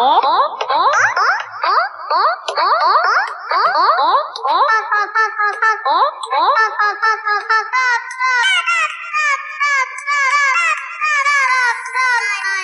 어?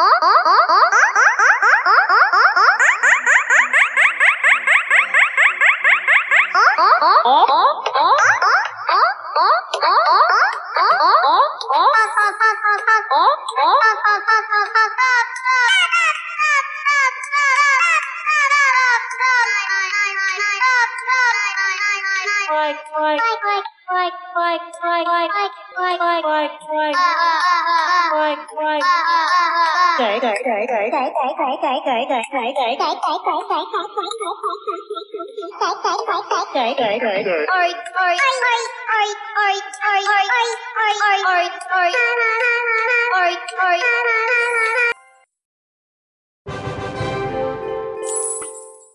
Oh, oh. Kể kể kể kể kể kể kể kể kể kể kể kể kể kể kể kể kể kể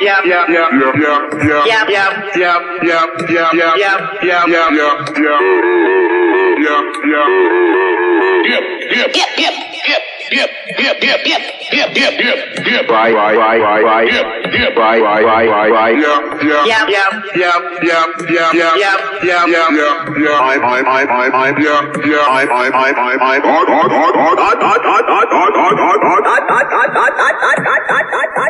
Yep, yep, Yep, yep. yep, yep, yep, yep, yep, yep, yep, yep, yep. Right, right, right, right, right. Yep, yep. Right, right, right, right, right. Yeah, yeah, Yeah, yeah. yeah, yeah, yeah, yeah, Yeah. yeah, yeah, yeah, yeah. I'm, I'm, I'm, I'm, I'm. Yeah, yeah. I'm, I'm, I'm, I'm, I'm. Hot, hot, hot, hot, hot, hot, hot, hot, hot, hot, hot, hot, hot, hot. Yeah, yeah, yeah, yeah. Yeah, yeah, yeah, yeah, yeah, yeah, yeah, yeah. Yeah, yeah, yeah, yeah, yeah, yeah, yeah, yeah, yeah, yeah, yeah, yeah, yeah, yeah, yeah, yeah. Yeah, yeah, yeah, yeah, yeah, yeah. Yeah, yeah. Yeah, yeah, yeah, yeah, Yeah. yeah, yeah, yeah, yeah. Yeah, yeah. Yep, yep, Yep, yep. yep, yep, yep, yep, yep, yep, yep, yep, yep. Right,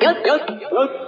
Young, young, young.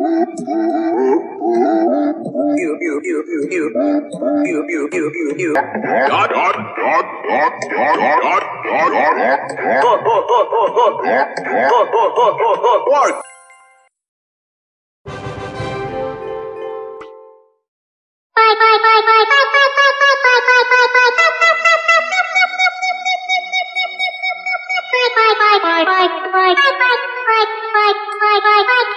Work! Bye, bye, bye.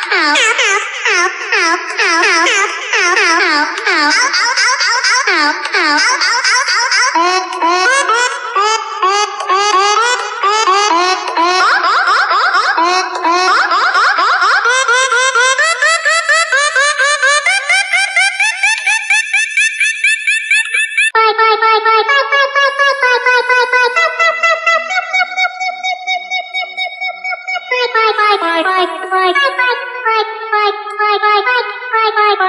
Bye.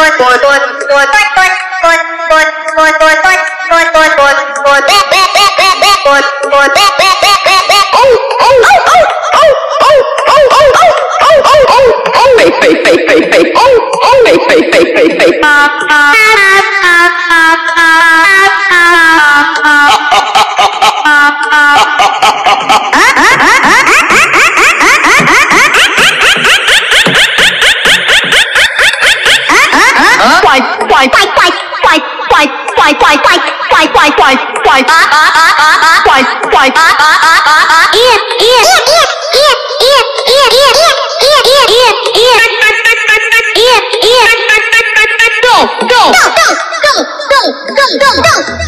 Oh, oh, oh! quite go go go go go go go go